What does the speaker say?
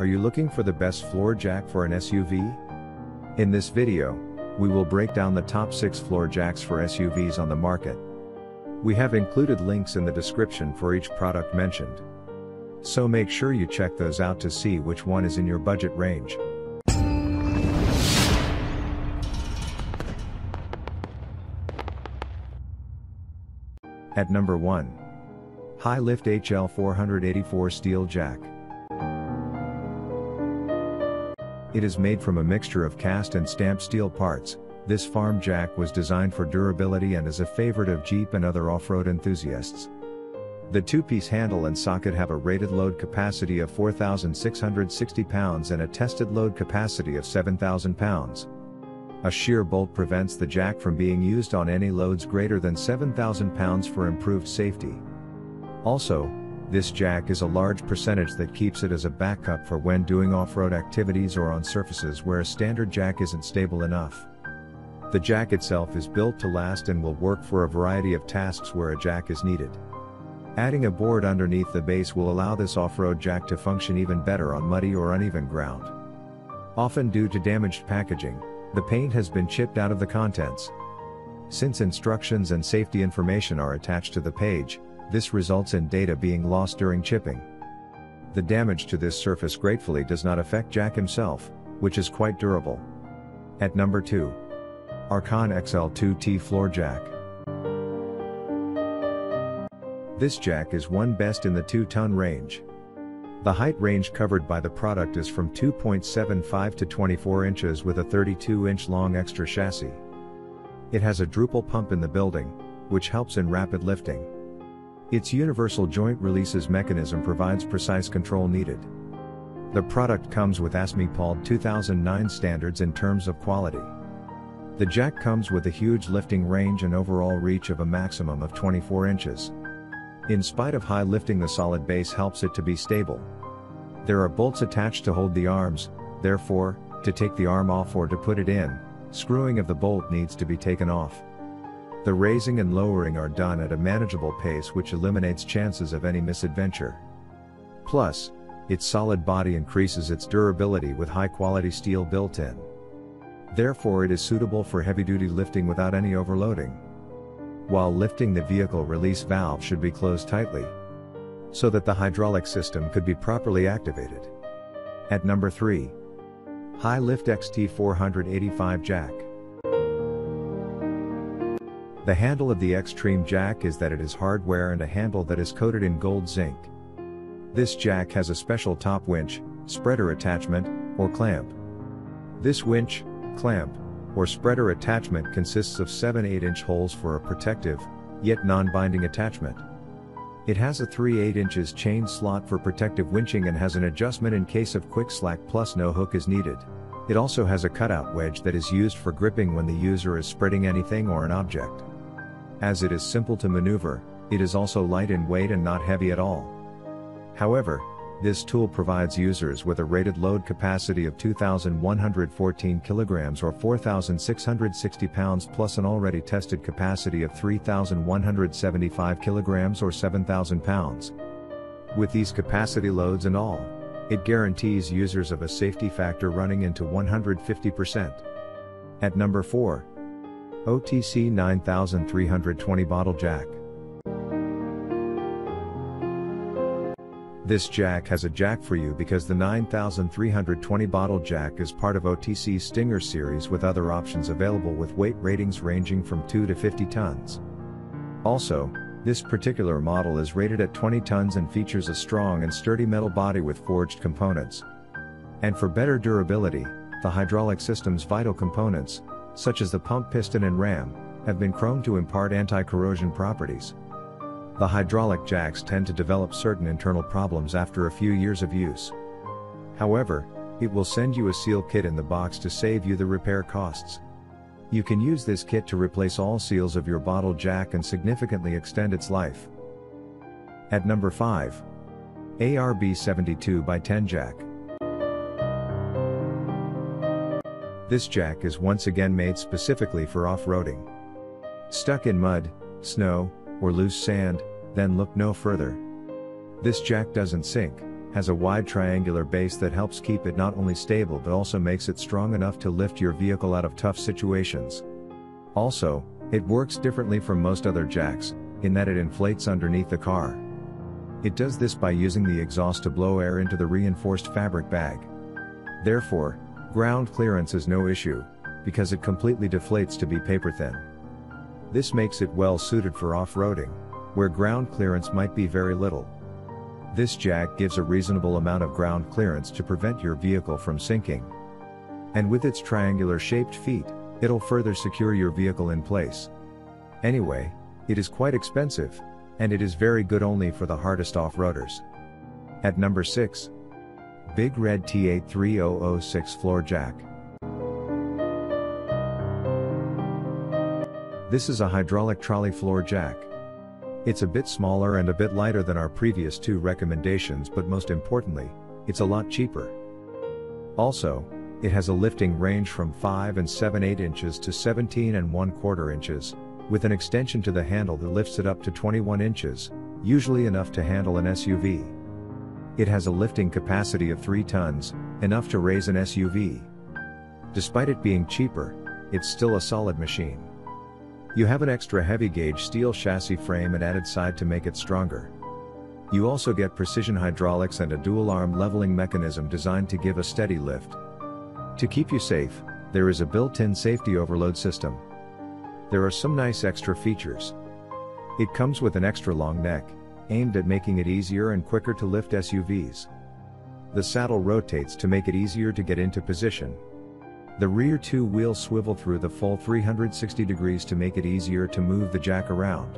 Are you looking for the best floor jack for an SUV? In this video, we will break down the top 6 floor jacks for SUVs on the market. We have included links in the description for each product mentioned. So make sure you check those out to see which one is in your budget range. At number 1. Hi-Lift HL 484 Steel Jack. It is made from a mixture of cast and stamped steel parts. This farm jack was designed for durability and is a favorite of Jeep and other off-road enthusiasts. The two-piece handle and socket have a rated load capacity of 4,660 pounds and a tested load capacity of 7,000 pounds. A shear bolt prevents the jack from being used on any loads greater than 7,000 pounds for improved safety. Also, this jack is a large percentage that keeps it as a backup for when doing off-road activities or on surfaces where a standard jack isn't stable enough. The jack itself is built to last and will work for a variety of tasks where a jack is needed. Adding a board underneath the base will allow this off-road jack to function even better on muddy or uneven ground. Often due to damaged packaging, the paint has been chipped out of the contents. Since instructions and safety information are attached to the page, this results in data being lost during chipping. The damage to this surface gratefully does not affect Jack himself, which is quite durable. At number 2. Arcan XL2T Floor Jack. This jack is one best in the 2-ton range. The height range covered by the product is from 2.75 to 24 inches with a 32-inch long extra chassis. It has a Drupal pump in the building, which helps in rapid lifting. Its universal joint releases mechanism provides precise control needed. The product comes with ASME PALD 2009 standards in terms of quality. The jack comes with a huge lifting range and overall reach of a maximum of 24 inches. In spite of high lifting the solid base helps it to be stable. There are bolts attached to hold the arms, therefore, to take the arm off or to put it in, screwing of the bolt needs to be taken off. The raising and lowering are done at a manageable pace which eliminates chances of any misadventure. Plus, its solid body increases its durability with high quality steel built in. Therefore it is suitable for heavy duty lifting without any overloading. While lifting the vehicle release valve should be closed tightly. So that the hydraulic system could be properly activated. At number 3. Hi-Lift XT485 Jack. The handle of the Xtreme Jack is that it is hardware and a handle that is coated in gold zinc. This jack has a special top winch, spreader attachment, or clamp. This winch, clamp, or spreader attachment consists of 7 8-inch holes for a protective, yet non-binding attachment. It has a 3 8 inches chain slot for protective winching and has an adjustment in case of quick slack plus no hook is needed. It also has a cutout wedge that is used for gripping when the user is spreading anything or an object. As it is simple to maneuver, it is also light in weight and not heavy at all. However, this tool provides users with a rated load capacity of 2,114 kilograms or 4,660 pounds plus an already tested capacity of 3,175 kilograms or 7,000 pounds. With these capacity loads and all, it guarantees users of a safety factor running into 150%. At number 4. OTC 9320 Bottle Jack. This jack has a jack for you because the 9320 bottle jack is part of OTC's Stinger series with other options available with weight ratings ranging from 2 to 50 tons. Also, this particular model is rated at 20 tons and features a strong and sturdy metal body with forged components. And for better durability, the hydraulic system's vital components, such as the pump piston and ram, have been chromed to impart anti-corrosion properties. The hydraulic jacks tend to develop certain internal problems after a few years of use. However, it will send you a seal kit in the box to save you the repair costs. You can use this kit to replace all seals of your bottle jack and significantly extend its life. At number 5. ARB 72 by 10 Jack. This jack is once again made specifically for off-roading. Stuck in mud, snow, or loose sand, then look no further. This jack doesn't sink, has a wide triangular base that helps keep it not only stable but also makes it strong enough to lift your vehicle out of tough situations. Also, it works differently from most other jacks, in that it inflates underneath the car. It does this by using the exhaust to blow air into the reinforced fabric bag. Therefore, ground clearance is no issue, because it completely deflates to be paper thin. This makes it well suited for off-roading, where ground clearance might be very little. This jack gives a reasonable amount of ground clearance to prevent your vehicle from sinking. And with its triangular shaped feet, it'll further secure your vehicle in place. Anyway, it is quite expensive, and it is very good only for the hardest off-roaders. At number 6. Big Red T83006 Floor Jack. This is a hydraulic trolley floor jack. It's a bit smaller and a bit lighter than our previous two recommendations but most importantly, it's a lot cheaper. Also, it has a lifting range from 5 and 7 8 inches to 17 and 1 quarter inches, with an extension to the handle that lifts it up to 21 inches, usually enough to handle an SUV. It has a lifting capacity of 3 tons, enough to raise an SUV. Despite it being cheaper, it's still a solid machine. You have an extra heavy gauge steel chassis frame and added side to make it stronger. You also get precision hydraulics and a dual arm leveling mechanism designed to give a steady lift. To keep you safe, there is a built-in safety overload system. There are some nice extra features. It comes with an extra long neck, aimed at making it easier and quicker to lift SUVs. The saddle rotates to make it easier to get into position, the rear two wheels swivel through the full 360 degrees to make it easier to move the jack around.